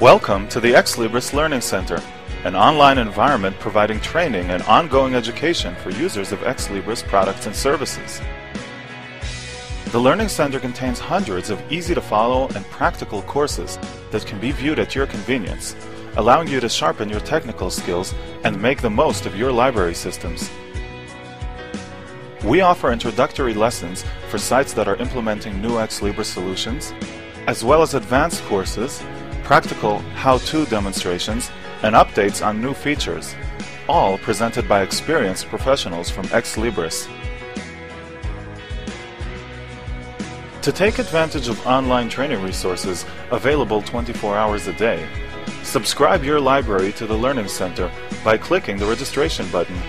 Welcome to the Ex Libris Learning Center, an online environment providing training and ongoing education for users of Ex Libris products and services. The Learning Center contains hundreds of easy-to-follow and practical courses that can be viewed at your convenience, allowing you to sharpen your technical skills and make the most of your library systems. We offer introductory lessons for sites that are implementing new Ex Libris solutions, as well as advanced courses, practical how-to demonstrations, and updates on new features, all presented by experienced professionals from Ex Libris. To take advantage of online training resources available 24 hours a day, subscribe your library to the Learning Center by clicking the registration button